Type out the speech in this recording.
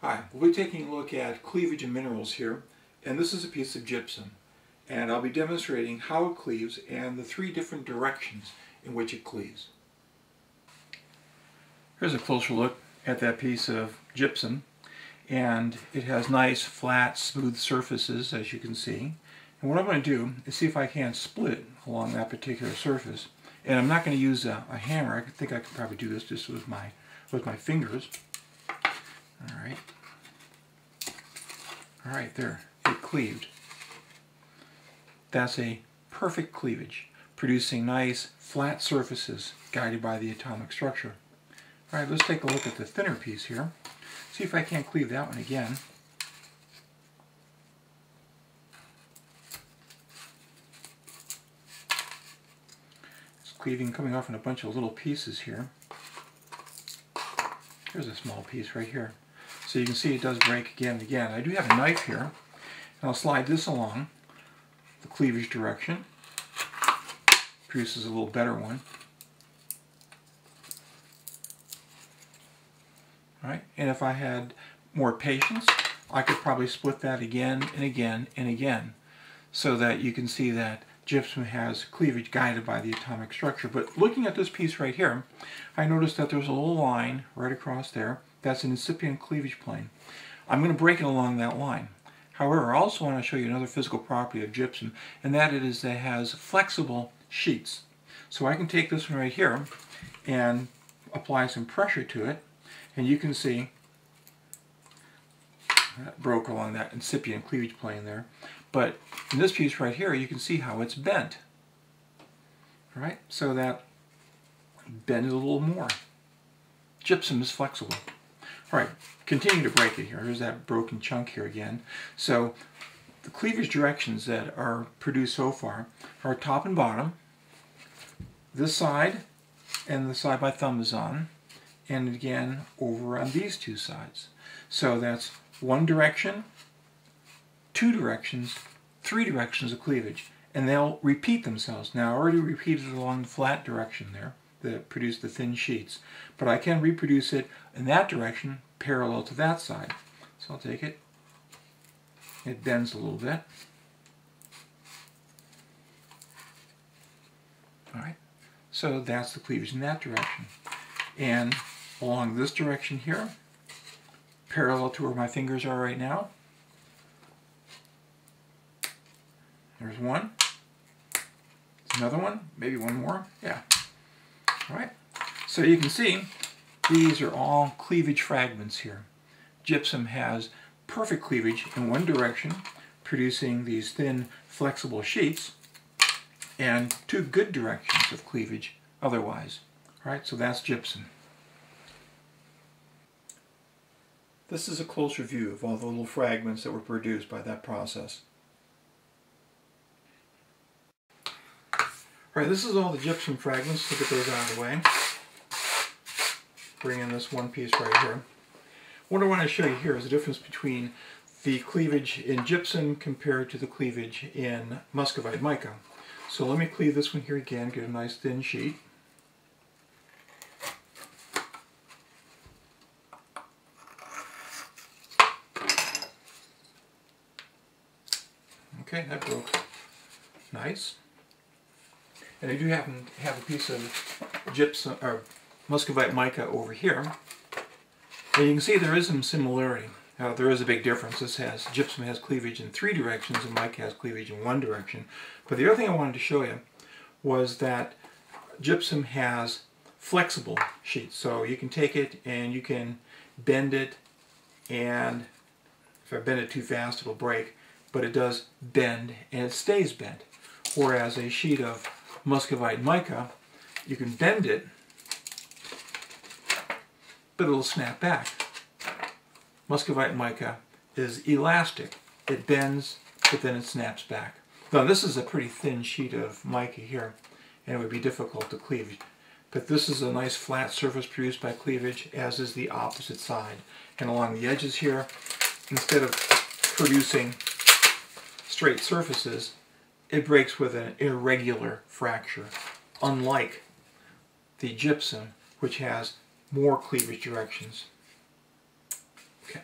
Hi, we'll be taking a look at cleavage in minerals here, and this is a piece of gypsum. And I'll be demonstrating how it cleaves and the three different directions in which it cleaves. Here's a closer look at that piece of gypsum, and it has nice, flat, smooth surfaces, as you can see. And what I'm going to do is see if I can split it along that particular surface. And I'm not going to use a, a hammer. I think I could probably do this just with my with my fingers. All right. All right, there. It cleaved. That's a perfect cleavage, producing nice flat surfaces guided by the atomic structure. All right, let's take a look at the thinner piece here. See if I can't cleave that one again. It's cleaving coming off in a bunch of little pieces here. Here's a small piece right here. So you can see it does break again and again. I do have a knife here, and I'll slide this along the cleavage direction. Produces a little better one. All right, and if I had more patience, I could probably split that again and again and again so that you can see that gypsum has cleavage guided by the atomic structure. But looking at this piece right here, I noticed that there's a little line right across there. That's an incipient cleavage plane. I'm going to break it along that line. However, I also want to show you another physical property of gypsum, and that it is that it has flexible sheets. So I can take this one right here and apply some pressure to it, and you can see that broke along that incipient cleavage plane there. But in this piece right here, you can see how it's bent. All right, so that bend it a little more. Gypsum is flexible. All right, continue to break it here. Here's that broken chunk here again. So the cleavage directions that are produced so far are top and bottom, this side, and the side my thumb is on, and again over on these two sides. So that's one direction, two directions, three directions of cleavage, and they'll repeat themselves. Now I already repeated along the flat direction there that produce the thin sheets, but I can reproduce it in that direction parallel to that side. So I'll take it, it bends a little bit. All right, so that's the cleavage in that direction. And along this direction here, parallel to where my fingers are right now, There's one. Another one. Maybe one more. Yeah. All right. So you can see these are all cleavage fragments here. Gypsum has perfect cleavage in one direction, producing these thin, flexible sheets, and two good directions of cleavage otherwise. All right, so that's gypsum. This is a closer view of all the little fragments that were produced by that process. Alright, this is all the gypsum fragments. Look at those out of the way. Bring in this one piece right here. What I want to show you here is the difference between the cleavage in gypsum compared to the cleavage in muscovite mica. So let me cleave this one here again, get a nice thin sheet. Okay, that broke. Nice. And I do happen to have a piece of gypsum or muscovite mica over here. And you can see there is some similarity. Uh, there is a big difference. This has gypsum has cleavage in three directions and mica has cleavage in one direction. But the other thing I wanted to show you was that gypsum has flexible sheets. So you can take it and you can bend it and if I bend it too fast it'll break. But it does bend and it stays bent. Whereas a sheet of muscovite mica, you can bend it, but it'll snap back. Muscovite mica is elastic. It bends, but then it snaps back. Now this is a pretty thin sheet of mica here, and it would be difficult to cleave. But this is a nice flat surface produced by cleavage, as is the opposite side. And along the edges here, instead of producing straight surfaces, it breaks with an irregular fracture, unlike the gypsum, which has more cleavage directions. Okay.